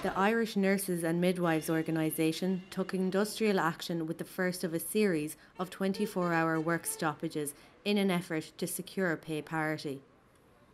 The Irish Nurses and Midwives organisation took industrial action with the first of a series of 24 hour work stoppages in an effort to secure pay parity.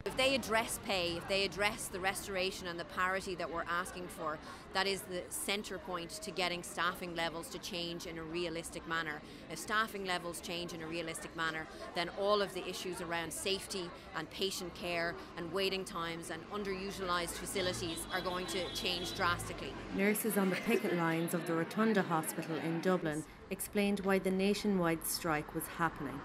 If they address pay, if they address the restoration and the parity that we're asking for, that is the centre point to getting staffing levels to change in a realistic manner. If staffing levels change in a realistic manner, then all of the issues around safety and patient care and waiting times and underutilised facilities are going to change drastically. Nurses on the picket lines of the Rotunda Hospital in Dublin explained why the nationwide strike was happening.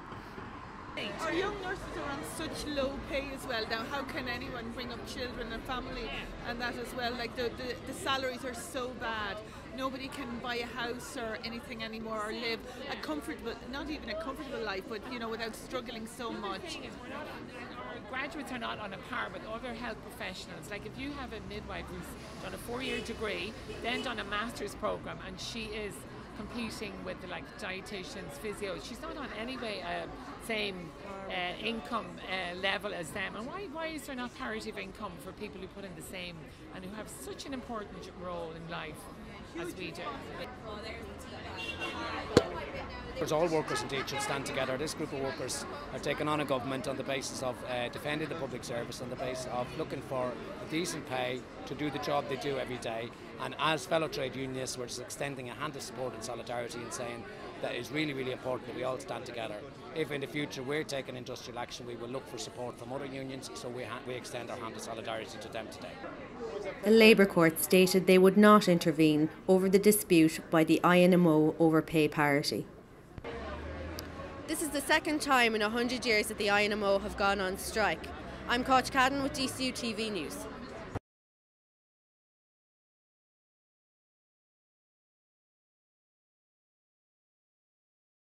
Our young nurses are on such low pay as well. Now, how can anyone bring up children and family and that as well? Like the, the, the salaries are so bad. Nobody can buy a house or anything anymore or live a comfortable, not even a comfortable life, but you know, without struggling so much. Our graduates are not on a par with other health professionals. Like if you have a midwife who's done a four-year degree, then done a master's program, and she is competing with the like dietitians, physios. She's not on any way uh, same uh, income uh, level as them. And why why is there not parity of income for people who put in the same and who have such an important role in life as we do? All workers indeed should stand together. This group of workers are taking on a government on the basis of uh, defending the public service, on the basis of looking for a decent pay to do the job they do every day. And as fellow trade unionists, we're just extending a hand of support and solidarity and saying that it's really, really important that we all stand together. If in the future we're taking industrial action, we will look for support from other unions, so we, we extend our hand of solidarity to them today. The Labour Court stated they would not intervene over the dispute by the INMO over pay parity. This is the second time in 100 years that the INMO have gone on strike. I'm Cáit Caden with DCU TV News.